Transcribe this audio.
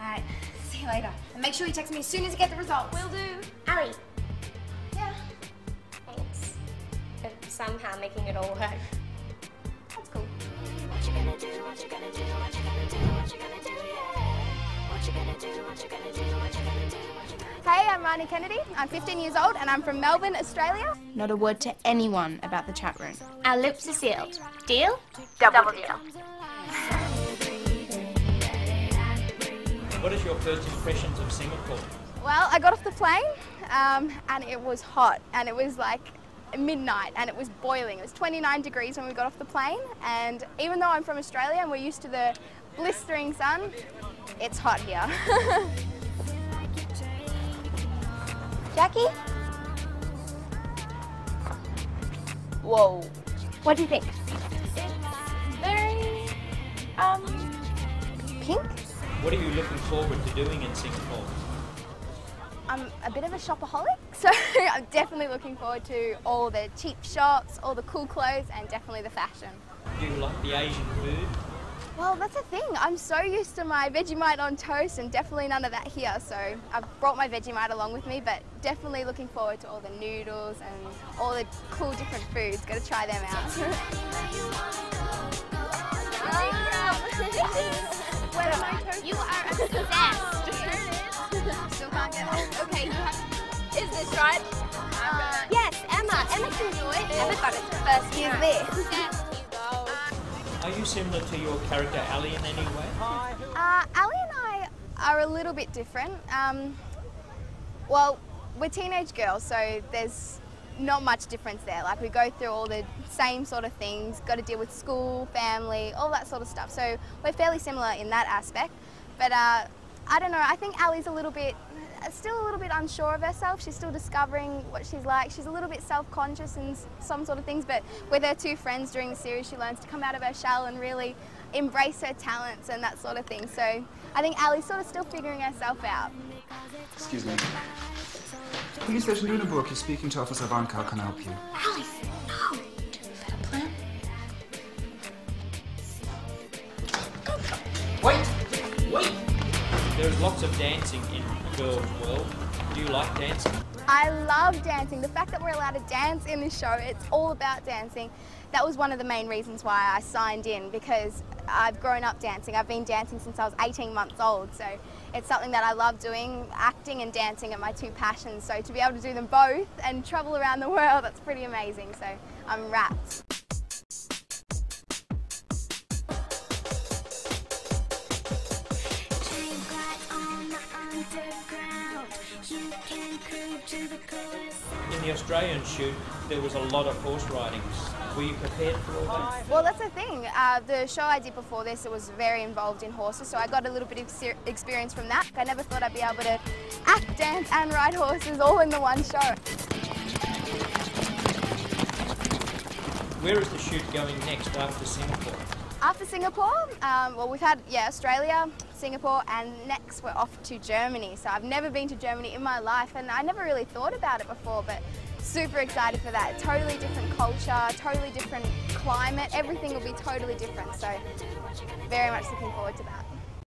Alright, see you later. And make sure you text me as soon as you get the results. Will do. Ali, Yeah. thanks for somehow making it all work. That's cool. what you gonna do what you gonna do what you gonna do what you gonna do Hey, I'm Marny Kennedy. I'm 15 years old and I'm from Melbourne, Australia. Not a word to anyone about the chat room. Our lips are sealed. Deal? Double, deal. What is your first impressions of Singapore? Well, I got off the plane um, and it was hot and it was like midnight and it was boiling. It was 29 degrees when we got off the plane and even though I'm from Australia and we're used to the blistering sun, it's hot here. Jackie? Whoa. What do you think? What are you looking forward to doing in Singapore? I'm a bit of a shopaholic, so I'm definitely looking forward to all the cheap shops, all the cool clothes, and definitely the fashion. Do you like the Asian food? Well, that's the thing. I'm so used to my Vegemite on toast, and definitely none of that here. So I've brought my Vegemite along with me, but definitely looking forward to all the noodles and all the cool different foods. Got to try them out. You are obsessed. Still can't get it. Okay, you have. Is this right? yes, Emma. Emma can do it. Emma got it first. Here's time. this. Yes, you go. Are you similar to your character Ali in any way? Uh, Ali and I are a little bit different. Um, well, we're teenage girls, so there's not much difference there. Like we go through all the same sort of things, got to deal with school, family, all that sort of stuff. So we're fairly similar in that aspect. But uh, I don't know, I think Ali's a little bit, still a little bit unsure of herself. She's still discovering what she's like. She's a little bit self-conscious in some sort of things, but with her two friends during the series, she learns to come out of her shell and really embrace her talents and that sort of thing. So I think Ali's sort of still figuring herself out. Excuse me. Police Station Lüneburg, you're speaking to Officer Vanka. How can I help you? Alice, no! Do you have a plan? Wait! Wait! There's lots of dancing in the girls' world. Do you like dancing? I love dancing. The fact that we're allowed to dance in this show, it's all about dancing. That was one of the main reasons why I signed in because I've grown up dancing. I've been dancing since I was 18 months old, so it's something that I love doing. Acting and dancing are my two passions, so to be able to do them both and travel around the world, that's pretty amazing. So I'm wrapped. In the Australian shoot, there was a lot of horse riding. Were you prepared for all that? Well, that's the thing. Uh, the show I did before this, it was very involved in horses, so I got a little bit of experience from that. I never thought I'd be able to act, dance, and ride horses all in the one show. Where is the shoot going next after Singapore? After Singapore, um, well, we've had yeah Australia, Singapore, and next we're off to Germany. So I've never been to Germany in my life, and I never really thought about it before, but super excited for that. Totally different culture, totally different climate. Everything will be totally different. So very much looking forward to that.